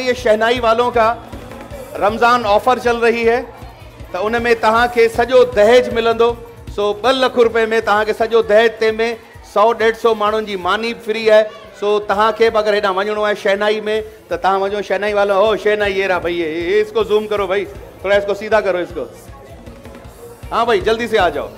ये शहनाई वालों का रमज़ान ऑफ़र चल रही है, तो त उन में तव्हांखे सॼो दहेज मिलंदो। सो ॿ लख रुपए में तव्हांखे सॼो दहेज ते में सौ, ॾेढ सौ माण्हुनि जी मानी फ्री है। सो तव्हांखे बि अगरि हेॾां वञिणो आहे शहनाई में, त तव्हां वञो शहनाई वालो, ओ शहनाई, ये रहा भाई, ये इसको जूम करो भाई, थोड़ा इसको सीधा करो इसको। हाँ भाई, जल्दी से आ जाओ।